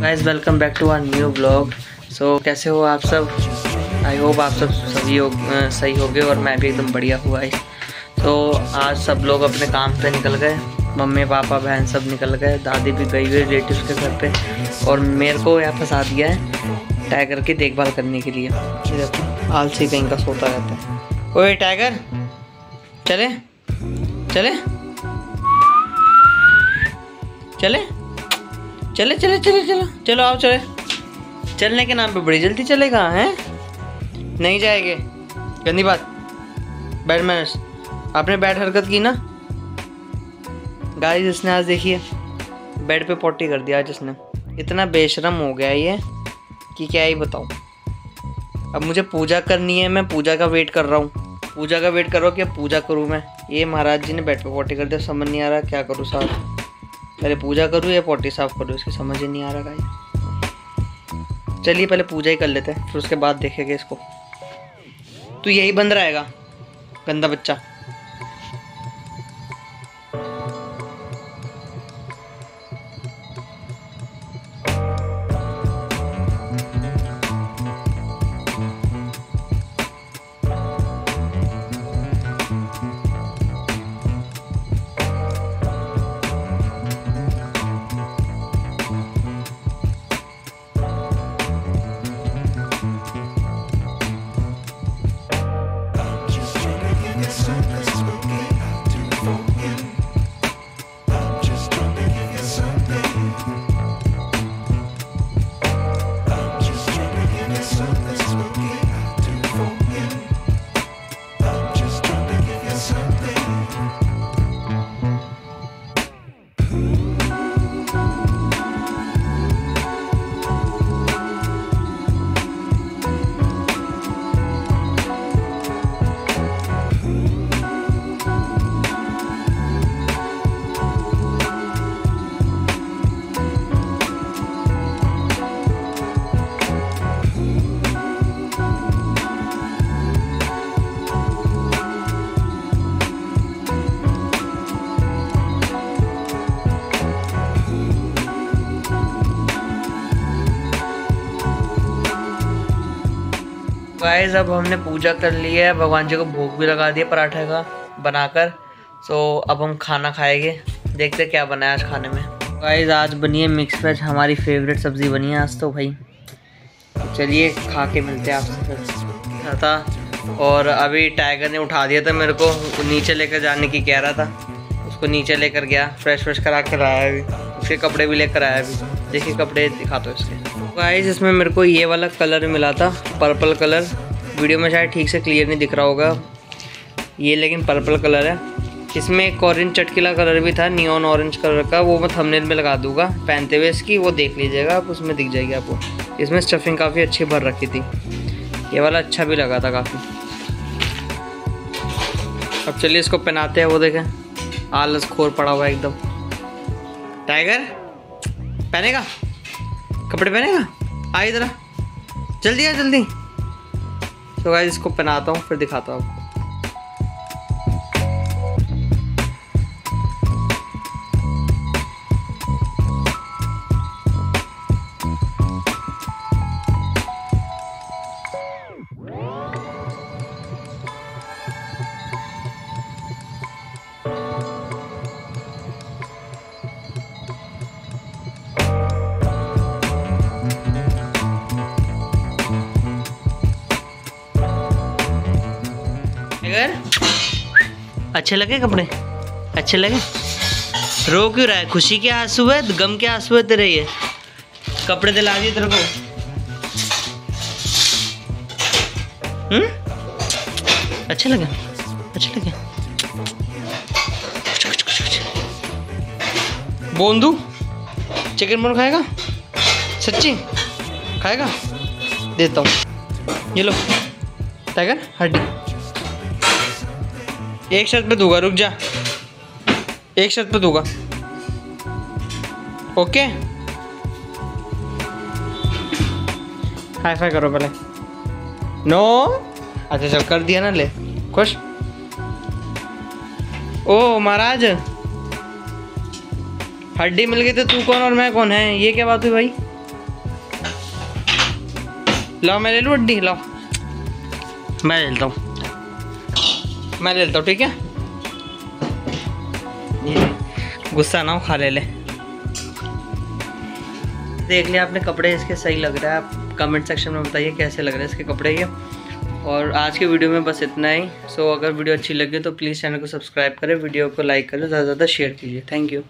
Guys welcome back to our new blog so कैसे हो आप सब? आई होप आप सब सभी हो सही होगे और मैं भी एकदम बढ़िया हुआ है। तो आज सब लोग अपने काम पे निकल गए। मम्मी, पापा, बहन सब निकल गए। दादी भी गई हुई रिलेटिव के घर पे। और मेरे को यहाँ फंसा दिया है टाइगर की देखभाल करने के लिए। आलसी कहीं का सोता रहता है। ओए टाइगर चले? चले? चले? चले चले चले, चलो। चलो आओ चले। चलने के नाम पे बड़ी जल्दी चलेगा, हैं? नहीं जाएँगे। गंदी बात। बैड मैनर्स आपने बैड हरकत की ना? गाइस, इसने आज देखिए, बेड पे पोटी कर दिया आज इसने। इतना बेशरम हो गया ये कि क्या ही बताऊँ। अब मुझे पूजा करनी है, मैं पूजा का वेट कर रहा हूँ। पूजा का वेट कर रहा हूँ कि पूजा करूँ मैं? ये महाराज जी ने बेड पे पोटी कर दिया, समझ नहीं आ रहा क्या करूँ साहब। पहले पूजा करूँ या पोटी साफ़ करूँ? इसकी समझ ही नहीं आ रहा भाई चलिए पहले पूजा ही कर लेते हैं, फिर उसके बाद देखेंगे इसको। तो यही बंद रहेगा गंदा बच्चा। गाइस अब हमने पूजा कर ली है। भगवान जी को भोग भी लगा दिया पराठे का, बनाकर। सो अब हम खाना खाएँगे। देखते क्या बना है आज खाने में। गाइस आज बनी है मिक्स वेज हमारी फेवरेट सब्ज़ी बनी है आज तो भाई। चलिए, खा के मिलते हैं आपसे फिर। था और अभी टाइगर ने उठा दिया था मेरे को। नीचे लेकर जाने की कह रहा था। उसको नीचे लेकर गया। फ्रेश फ्रेश करा के लाया अभी। उसके कपड़े भी लेकर आया अभी। देखिए, कपड़े दिखा दो इसके। गाइस, इसमें मेरे को ये वाला कलर मिला था, पर्पल कलर। वीडियो में शायद ठीक से क्लियर नहीं दिख रहा होगा। ये लेकिन पर्पल कलर है। इसमें एक ऑरेंज चटकीला कलर भी था नियॉन ऑरेंज कलर का, वो मैं थंबनेल में लगा दूँगा। पहनते हुए इसकी, वो देख लीजिएगा, आप उसमें दिख जाएगी आपको। इसमें स्टफिंग काफ़ी अच्छी भर रखी थी। ये वाला अच्छा भी लगा था काफ़ी। अब चलिए इसको पहनाते हैं, वो देखें। आलस खोर पड़ा हुआ एकदम। टाइगर पहनेगा? कपड़े पहनेगा? आइए ज़रा जल्दी आ, जल्दी। तो गाइस इसको पहनाता हूँ, फिर दिखाता हूँ आपको। अच्छे लगे कपड़े? अच्छे लगे? रो क्यों रहा है? खुशी के आँसू है, गम के आँसू है तेरे ये। कपड़े दिला दिए तेरे को। हम्म? अच्छे लगे? अच्छे लगे? बोंदू चिकन बोन खाएगा? सच्ची? खाएगा? देता हूँ। ये लो टाइगर हड्डी। एक शर्त पे दूँगा, रुक जा। एक शर्त पे दूँगा। ओके? हाई फाई करो पहले। नो अच्छा चल, कर दिया ना, ले। खुश? ओ, महाराज। हड्डी मिल गई तो तू कौन और मैं कौन है? ये क्या बात हुई भाई? लो मैं ले लूँ हड्डी? लो मैं ले लेता हूँ। मैं ले लेता हूँ, ठीक है? गुस्सा ना हो, खा ले ले। देख लिया आपने कपड़े इसके सही लग रहा है। आप कमेंट सेक्शन में बताइए कैसे लग रहे हैं इसके कपड़े ये। और आज के वीडियो में बस इतना ही। सो अगर वीडियो अच्छी लगी तो प्लीज़ चैनल को सब्सक्राइब करें। वीडियो को लाइक करें, ज़्यादा ज़्यादा शेयर कीजिए। Thank you